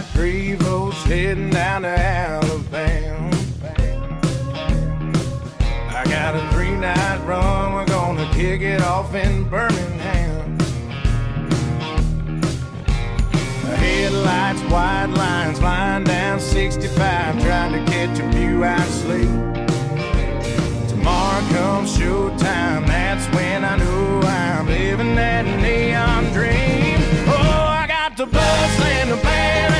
got three votes heading down to Alabama. I got a three night run, we're gonna kick it off in Birmingham. Headlights, wide lines, flying down 65, trying to catch a few hours sleep. Tomorrow comes showtime, that's when I know I'm living that neon dream. Oh, I got the bus and the band.